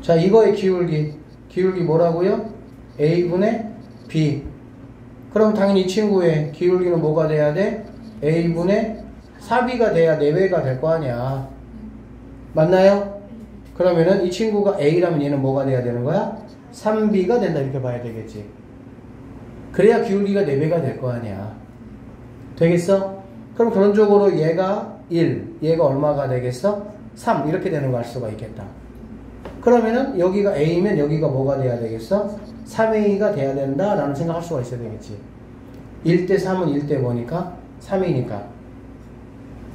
자, 이거의 기울기. 기울기 뭐라고요? A분의 B. 그럼 당연히 이 친구의 기울기는 뭐가 돼야 돼? A분의 4B가 돼야 4배가 될 거 아니야. 맞나요? 그러면은 이 친구가 A라면 얘는 뭐가 돼야 되는 거야? 3B가 된다 이렇게 봐야 되겠지. 그래야 기울기가 4배가 될 거 아니야. 되겠어? 그럼 그런 쪽으로 얘가 1, 얘가 얼마가 되겠어? 3 이렇게 되는 거 알 수가 있겠다. 그러면은 여기가 A면 여기가 뭐가 돼야 되겠어? 3A가 돼야 된다라는 생각할 수가 있어야 되겠지. 1대 3은 1대 뭐니까? 3이니까.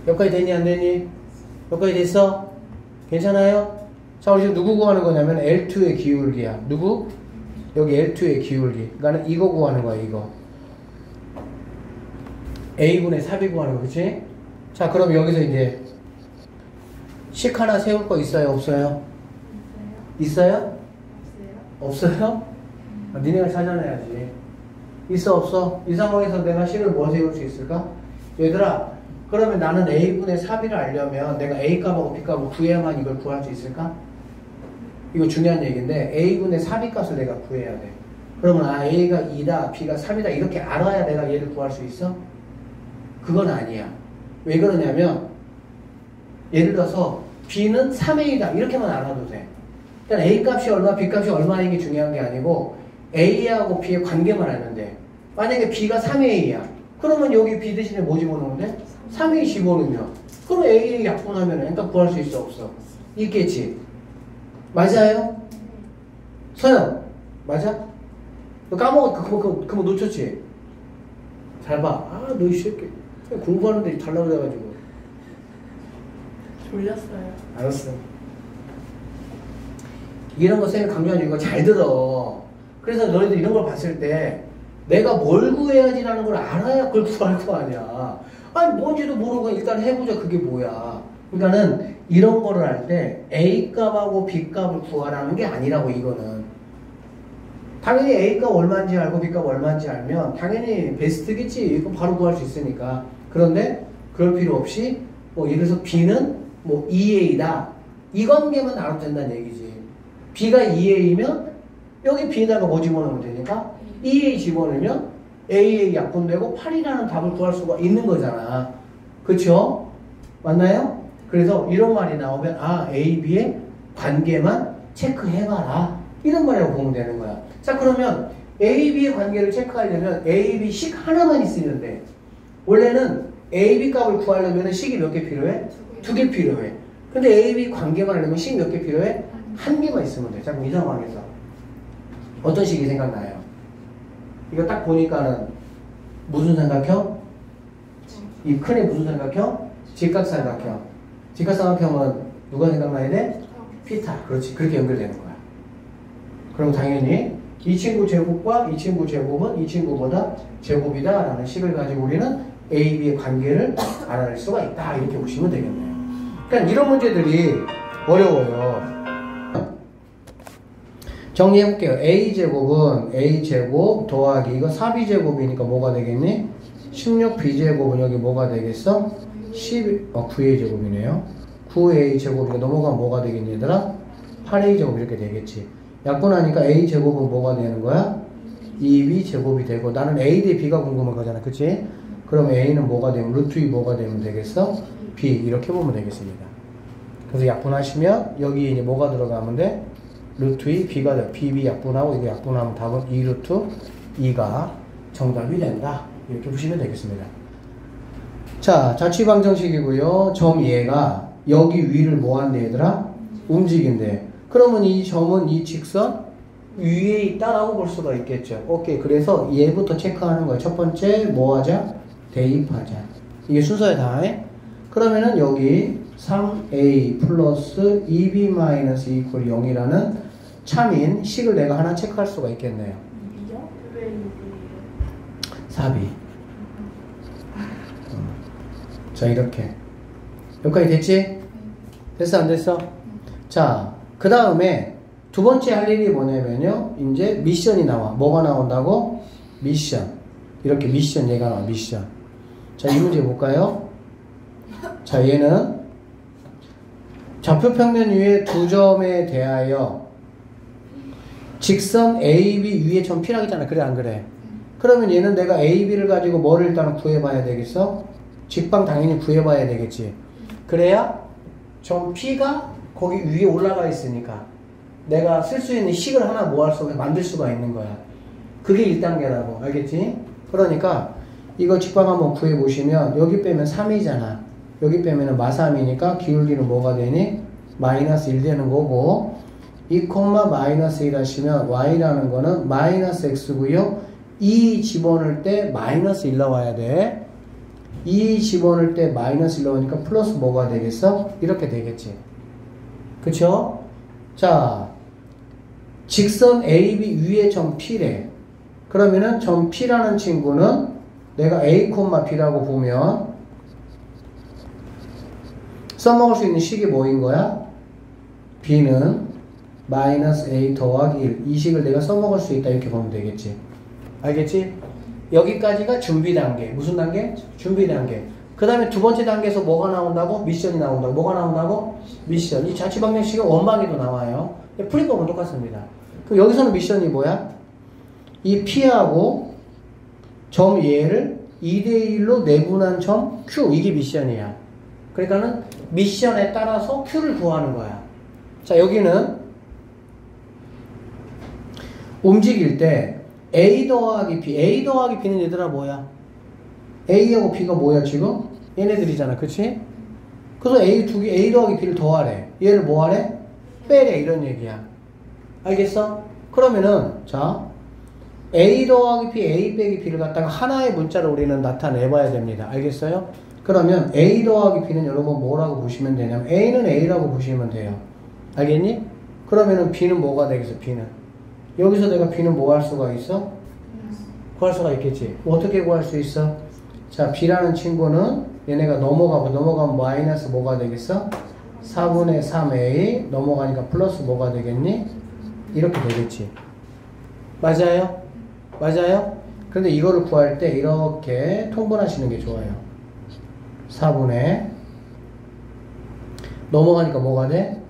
여기까지 되니 안 되니? 여기까지 됐어? 괜찮아요? 자, 우리 지금 누구 구하는 거냐면 L2의 기울기야. 누구? 여기 L2의 기울기. 그러니까 이거 구하는 거야, 이거. A분의 4비 구하는 거, 그치? 자, 그럼 여기서 이제 식 하나 세울 거 있어요, 없어요? 있어요? 없어요? 아, 니네가 찾아내야지. 있어, 없어? 이 상황에서 내가 식을 뭐 세울 수 있을까? 얘들아, 그러면 나는 A분의 4B를 알려면 내가 A값하고 B값을 구해야만 이걸 구할 수 있을까? 이거 중요한 얘기인데 A분의 4B 값을 내가 구해야 돼. 그러면 아 A가 2다, B가 3이다 이렇게 알아야 내가 얘를 구할 수 있어? 그건 아니야. 왜 그러냐면 예를 들어서 B는 3A다 이렇게만 알아도 돼. 일단 A 값이 얼마, B 값이 얼마인 게 중요한 게 아니고 A하고 B의 관계만 알면 돼. 만약에 B가 3A야. 그러면 여기 B 대신에 뭐 집어넣으면 돼? 3A 집어넣으면. 그럼 A에 약분하면 그러니까 구할 수 있어 없어? 있겠지. 맞아요? 서영 맞아? 너 까먹었 그거 그거 그거 놓쳤지? 잘 봐. 아 너 이 새끼 공부하는데 달라고 그래가지고. 졸렸어요. 알았어. 이런 거 쌤이 강조하는 이유가 잘 들어. 그래서 너희들 이런 걸 봤을 때 내가 뭘 구해야지라는 걸 알아야 그걸 구할 거 아니야. 아니 뭔지도 모르고 일단 해보자 그게 뭐야. 그러니까는 이런 거를 할 때 A 값하고 B 값을 구하라는 게 아니라고 이거는. 당연히 A 값 얼마인지 알고 B 값 얼마인지 알면 당연히 베스트겠지. 이거 바로 구할 수 있으니까. 그런데 그럴 필요 없이 뭐 예를 들어서 B는 뭐 2A다. 이 관계만 알아도 된다는 얘기지. B가 2A면 여기 B에다가 뭐 집어넣으면 되니까 2A 집어넣으면 A의 약분되고 8이라는 답을 구할 수가 있는 거잖아. 그쵸? 맞나요? 그래서 이런 말이 나오면 아 A, B의 관계만 체크해봐라. 이런 말이라고 보면 되는 거야. 자 그러면 A, B의 관계를 체크하려면 A, B 식 하나만 있으면 돼. 원래는 A, B 값을 구하려면 식이 몇 개 필요해? 두 개 필요해. 근데 A, B 관계만 하려면 식 몇 개 필요해? 한 개만 있으면 돼. 자 그럼 이 상황에서 어떤 식이 생각나요? 이거 딱 보니까는 무슨 삼각형? 이 큰애 무슨 삼각형? 직각삼각형. 직각삼각형은 누가 생각나야 돼? 피타. 그렇지. 그렇게 연결되는 거야. 그럼 당연히 이 친구 제곱과 이 친구 제곱은 이 친구보다 제곱이다 라는 식을 가지고 우리는 A, B의 관계를 알아낼 수가 있다. 이렇게 보시면 되겠네요. 그러니까 이런 문제들이 어려워요. 정리해볼게요. a제곱은 a제곱 더하기 이거 4b제곱이니까 뭐가 되겠니? 16b제곱은 여기 뭐가 되겠어? 10, 어, 9a제곱이네요. 9a제곱이니까 넘어가면 뭐가 되겠니 얘들아? 8a제곱 이렇게 되겠지. 약분하니까 a제곱은 뭐가 되는 거야? 2b제곱이 되고 나는 a 대 b가 궁금한 거잖아. 그치? 그럼 a는 뭐가 되면 루트 2 뭐가 되면 되겠어? b 이렇게 보면 되겠습니다. 그래서 약분하시면 여기 이제 뭐가 들어가면 돼? 루트 2 b가 돼. bb 약분하고 이거 약분하면 답은 2 루트 2가 정답이 된다. 이렇게 보시면 되겠습니다. 자, 자취방정식이고요. 점 얘가 여기 위를 뭐 한대 얘들아? 움직인대. 그러면 이 점은 이 직선 위에 있다라고 볼 수가 있겠죠. 오케이. 그래서 얘부터 체크하는 거예요. 첫 번째 뭐 하자? 대입하자. 이게 순서에 다 해. 그러면은 여기 3a 플러스 2b 마이너스 이퀄 0이라는 참인 식을 내가 하나 체크할 수가 있겠네요. 이요? 왜 이거예요? 4b. 자, 이렇게. 여기까지 됐지? 됐어, 안 됐어? 자, 그 다음에 두 번째 할 일이 뭐냐면요. 이제 미션이 나와. 뭐가 나온다고? 미션. 이렇게 미션 얘가 나와, 미션. 자, 이 문제 볼까요? 자, 얘는 좌표 평면 위에 두 점에 대하여 직선 AB 위에 점 P라고 잖아 그래, 안 그래? 그러면 얘는 내가 AB를 가지고 뭐를 일단 구해봐야 되겠어? 직방 당연히 구해봐야 되겠지. 그래야 점 P가 거기 위에 올라가 있으니까 내가 쓸 수 있는 식을 하나 뭐할 수가 만들 수가 있는 거야. 그게 1단계라고 알겠지? 그러니까 이거 직방 한번 구해보시면 여기 빼면 3이잖아. 여기 빼면 마3이니까 기울기는 뭐가 되니? 마이너스 1 되는 거고 2 마이너스 1 하시면 y라는 거는 마이너스 x고요. 2 집어넣을 때 마이너스 1 나와야 돼. 2 집어넣을 때 마이너스 1 나오니까 플러스 뭐가 되겠어? 이렇게 되겠지. 그쵸? 자, 직선 AB 위에 점 P래. 그러면은 점 P라는 친구는 내가 A, B라고 보면 써먹을 수 있는 식이 뭐인 거야? B는 마이너스 A 더하기 1. 이 식을 내가 써먹을 수 있다. 이렇게 보면 되겠지. 알겠지? 여기까지가 준비 단계. 무슨 단계? 준비 단계. 그 다음에 두 번째 단계에서 뭐가 나온다고? 미션이 나온다고. 뭐가 나온다고? 미션. 이 자취방정식은 원방에도 나와요. 풀이법은 똑같습니다. 그럼 여기서는 미션이 뭐야? 이 P하고 점 얘를 2대1로 내분한 점 Q. 이게 미션이야. 그러니까는 미션에 따라서 Q를 구하는 거야. 자, 여기는 움직일 때 A 더하기 B, A 더하기 B는 얘들아 뭐야? A하고 B가 뭐야 지금? 얘네들이잖아, 그치? 그래서 A 두 개, A 더하기 B를 더하래. 얘를 뭐 하래? 빼래, 이런 얘기야. 알겠어? 그러면은, 자, A 더하기 B, A 빼기 B를 갖다가 하나의 문자로 우리는 나타내봐야 됩니다. 알겠어요? 그러면 A 더하기 B는 여러분 뭐라고 보시면 되냐면 A는 A라고 보시면 돼요. 알겠니? 그러면은 B는 뭐가 되겠어, B는? 여기서 내가 B는 뭐 할 수가 있어? 구할 수가 있겠지. 어떻게 구할 수 있어? 자, B라는 친구는 얘네가 넘어가고 넘어가면 마이너스 뭐가 되겠어? 4분의 3A 넘어가니까 플러스 뭐가 되겠니? 이렇게 되겠지. 맞아요? 맞아요? 그런데 이거를 구할 때 이렇게 통분하시는 게 좋아요. 4분의 넘어가니까 뭐가 돼?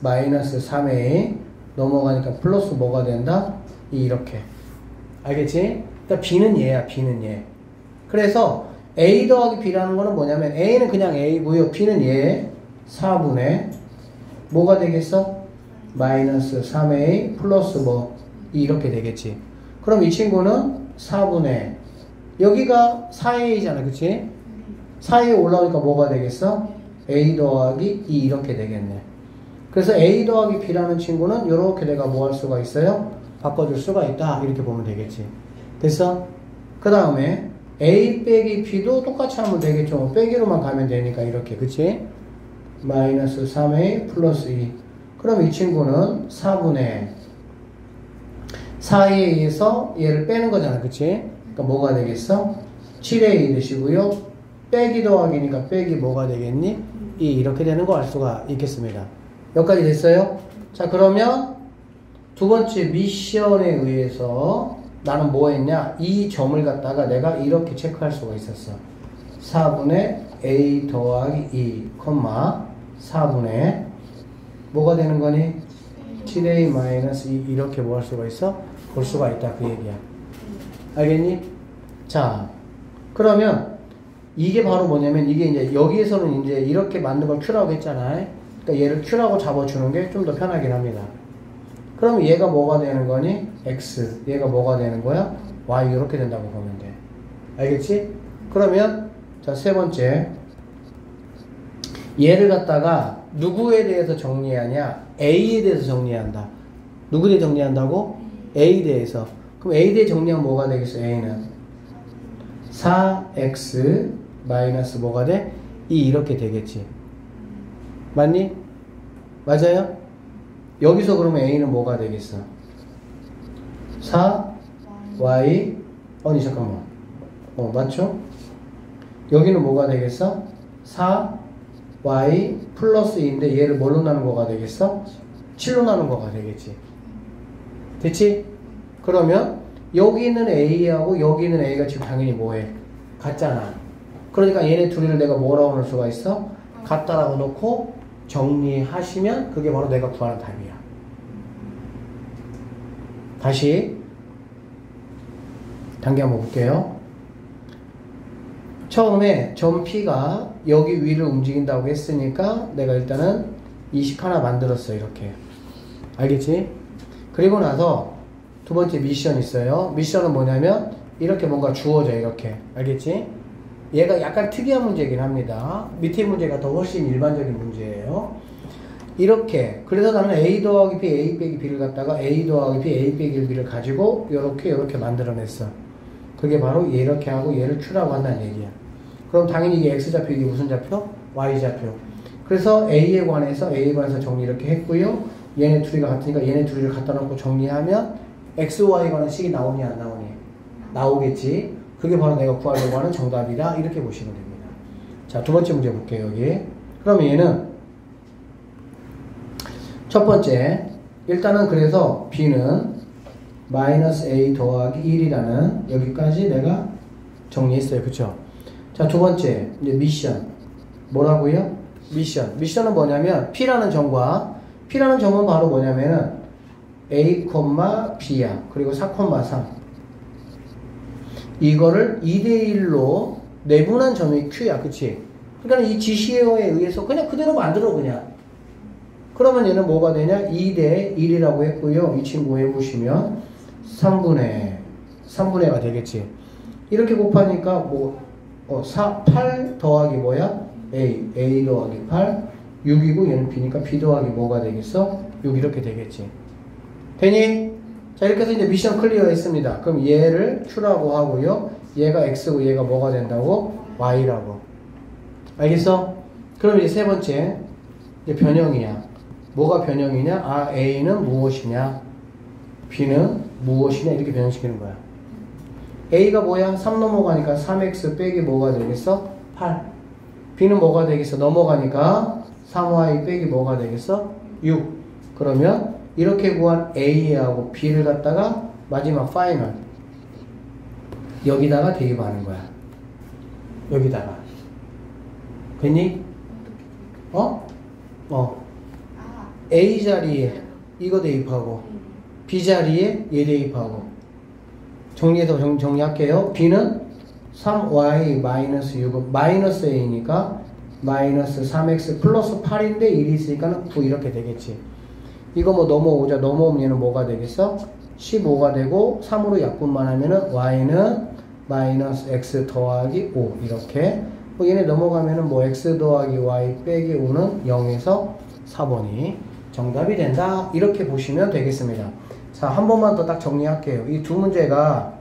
마이너스 3A 넘어가니까 플러스 뭐가 된다? 이렇게 알겠지? 그러니까 B는 얘야 B는 얘 그래서 A 더하기 B라는 거는 뭐냐면 A는 그냥 A고요 B는 얘 4분의 뭐가 되겠어? 마이너스 3A 플러스 뭐 이렇게 되겠지 그럼 이 친구는 4분의 여기가 4A잖아 그치? 4에 올라오니까 뭐가 되겠어? A 더하기 2 이렇게 되겠네. 그래서 A 더하기 B라는 친구는 이렇게 내가 뭐 할 수가 있어요? 바꿔줄 수가 있다. 이렇게 보면 되겠지. 됐어? 그 다음에 A 빼기 B도 똑같이 하면 되겠죠. 뭐 빼기로만 가면 되니까 이렇게. 그치? 마이너스 3A 플러스 2. 그럼 이 친구는 4분의 4에 의해서 얘를 빼는 거잖아. 그치? 그러니까 뭐가 되겠어? 7A 되시고요. 빼기 더하기니까 빼기 뭐가 되겠니? E 이렇게 되는 거 알 수가 있겠습니다. 여기까지 됐어요? 자 그러면 두 번째 미션에 의해서 나는 뭐 했냐? 이 점을 갖다가 내가 이렇게 체크할 수가 있었어. 4분의 A 더하기 2, 콤마 4분의 뭐가 되는 거니? 7A 마이너스 2 이렇게 뭐 할 수가 있어? 볼 수가 있다 그 얘기야. 알겠니? 자, 그러면 이게 바로 뭐냐면 이게 이제 여기에서는 이제 이렇게 만든 걸 Q라고 했잖아요. 그러니까 얘를 Q라고 잡아주는 게 좀 더 편하긴 합니다. 그럼 얘가 뭐가 되는 거니? X. 얘가 뭐가 되는 거야? Y 이렇게 된다고 보면 돼. 알겠지? 그러면 자, 세 번째. 얘를 갖다가 누구에 대해서 정리하냐? A에 대해서 정리한다. 누구에 대해 정리한다고? A에 대해서. 그럼 A에 대해 정리하면 뭐가 되겠어? A는 4X 마이너스 뭐가 돼? 2 이렇게 되겠지. 맞니? 맞아요? 여기서 그러면 A는 뭐가 되겠어? 4 Y 아니 잠깐만. 어 맞죠? 여기는 뭐가 되겠어? 4 y 플러스 2인데 얘를 뭘로 나눈 거가 되겠어? 7로 나눈 거가 되겠지. 됐지? 그러면 여기 있는 a하고 여기 있는 a가 지금 당연히 뭐해? 같잖아. 그러니까 얘네 둘이를 내가 뭐라고 넣을 수가 있어? 같다라고 놓고 정리하시면 그게 바로 내가 구하는 답이야. 다시 단계 한번 볼게요. 처음에 점 P가 여기 위를 움직인다고 했으니까 내가 일단은 이식 하나 만들었어 이렇게 알겠지? 그리고 나서 두 번째 미션 있어요 미션은 뭐냐면 이렇게 뭔가 주어져 이렇게 알겠지? 얘가 약간 특이한 문제긴 합니다 밑에 문제가 더 훨씬 일반적인 문제예요 이렇게 그래서 나는 A 더하기 B, A 빼기 B를 갖다가 A 더하기 B, A 빼기 B를 가지고 이렇게 이렇게 만들어냈어 그게 바로 이렇게 하고 얘를 Q라고 한다는 얘기야. 그럼 당연히 이게 X좌표 이게 무슨 좌표? Y좌표. 그래서 A에 관해서 A에 관해서 정리 이렇게 했고요. 얘네 둘이가 같으니까 얘네 둘이를 갖다 놓고 정리하면 X, Y에 관한 식이 나오니 안 나오니? 나오겠지. 그게 바로 내가 구하려고 하는 정답이다. 이렇게 보시면 됩니다. 자, 두 번째 문제 볼게요, 여기. 그럼 얘는 첫 번째, 일단은 그래서 B는 마이너스 a 더하기 1이라는 여기까지 내가 정리했어요. 그쵸? 자, 두 번째, 이제 미션. 뭐라고요? 미션. 미션은 뭐냐면, P라는 점과, P라는 점은 바로 뭐냐면은, A, B야. 그리고 4, 3. 이거를 2대1로 내분한 점이 Q야. 그치? 그러니까 이 지시어에 의해서 그냥 그대로 만들어, 그냥. 그러면 얘는 뭐가 되냐? 2대 1이라고 했고요. 이 친구 해보시면 3분의 3분의 가 되겠지. 이렇게 곱하니까 뭐 어, 4, 8 더하기 뭐야? A, A 더하기 8, 6이고 얘는 B니까 B 더하기 뭐가 되겠어? 6 이렇게 되겠지. 되니? 자 이렇게 해서 이제 미션 클리어 했습니다. 그럼 얘를 Q라고 하고요. 얘가 X고 얘가 뭐가 된다고? Y라고. 알겠어? 그럼 이제 세 번째 이제 변형이야. 뭐가 변형이냐? 아 A는 무엇이냐? B는 무엇이냐 이렇게 변형시키는 거야. A가 뭐야? 3 넘어가니까 3x 빼기 뭐가 되겠어? 8. B는 뭐가 되겠어? 넘어가니까 3y 빼기 뭐가 되겠어? 6. 그러면 이렇게 구한 A하고 B를 갖다가 마지막 파이널 여기다가 대입하는 거야. 여기다가. 됐니? 어? 어. A 자리에 이거 대입하고 B 자리에 얘 대입하고 정리해서 정, 정리할게요. B는 3y 마이너스 6은 마이너스 a니까 마이너스 3x 플러스 8인데 1이 있으니까 9 이렇게 되겠지. 이거 뭐 넘어오자 넘어오면 얘는 뭐가 되겠어? 15가 되고 3으로 약분만 하면은 y는 마이너스 x 더하기 5 이렇게 뭐 얘네 넘어가면은 뭐 x 더하기 y 빼기 5는 0에서 4번이 정답이 된다 이렇게 보시면 되겠습니다. 자, 한 번만 더 딱 정리할게요. 이 두 문제가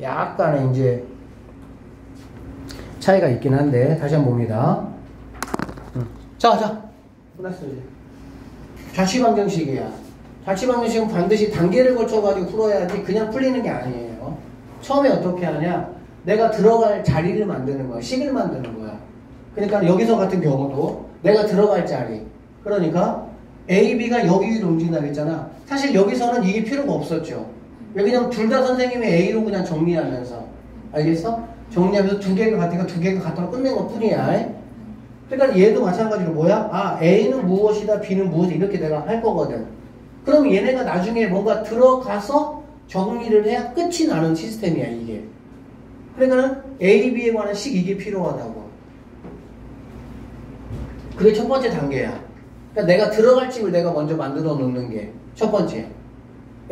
약간의 이제 차이가 있긴 한데, 다시 한번 봅니다. 음. 자, 자. 끝났어, 이제. 자취방정식이야. 자취방정식은 반드시 단계를 거쳐가지고 풀어야지 그냥 풀리는 게 아니에요. 처음에 어떻게 하냐? 내가 들어갈 자리를 만드는 거야. 식을 만드는 거야. 그러니까 여기서 같은 경우도 내가 들어갈 자리. 그러니까 A, B가 여기 위로 움직인다고 했잖아. 사실 여기서는 이게 필요가 없었죠. 왜 그냥 둘 다 선생님이 A로 그냥 정리하면서. 알겠어? 정리하면서 두 개가 같으니까 두 개가 같다고 끝낸 것 뿐이야. 그러니까 얘도 마찬가지로 뭐야? 아, A는 무엇이다, B는 무엇이다 이렇게 내가 할 거거든. 그럼 얘네가 나중에 뭔가 들어가서 정리를 해야 끝이 나는 시스템이야, 이게. 그러니까는 A, B에 관한 식 이게 필요하다고. 그게 첫 번째 단계야. 그러니까 내가 들어갈 집을 내가 먼저 만들어 놓는 게 첫 번째.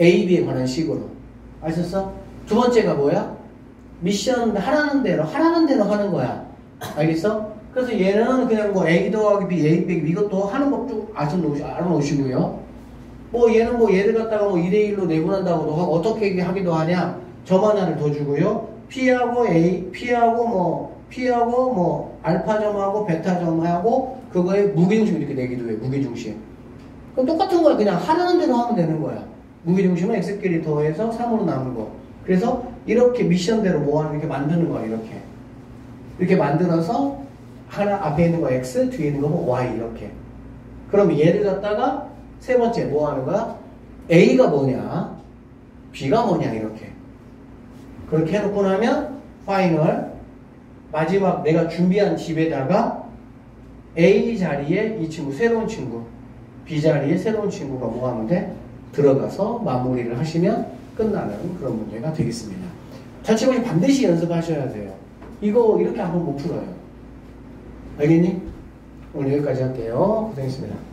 A, B에 관한 식으로. 아셨어? 두 번째가 뭐야? 미션 하라는 대로, 하라는 대로 하는 거야. 알겠어? 그래서 얘는 그냥 뭐 A 더하기 B, A 빼기 B 이것도 하는 아셔 놓으시, 알아놓으시고요. 뭐 얘는 뭐 얘를 갖다가 뭐 2대 1로 내분한다고도 하고 어떻게 하기도 하냐? 점 하나를 더 주고요. P하고 A, P하고 뭐, P하고 뭐, 알파점하고 베타점하고 그거에 무게중심 이렇게 내기도 해, 무게중심. 그럼 똑같은 거야. 그냥 하라는 대로 하면 되는 거야. 무게중심은 X끼리 더해서 3으로 남은 거. 그래서 이렇게 미션대로 뭐 하는 이렇게 만드는 거야, 이렇게. 이렇게 만들어서 하나 앞에 있는 거 X, 뒤에 있는 거뭐 Y 이렇게. 그럼 얘를 갖다가 세 번째 뭐 하는 거야? A가 뭐냐? B가 뭐냐 이렇게. 그렇게 해놓고 나면 파이널 마지막 내가 준비한 집에다가 A 자리에 이 친구 새로운 친구 B 자리에 새로운 친구가 뭐 하면 돼? 들어가서 마무리를 하시면 끝나는 그런 문제가 되겠습니다. 자취방이 반드시 연습하셔야 돼요. 이거 이렇게 한번 못 풀어요. 알겠니? 오늘 여기까지 할게요. 고생했습니다.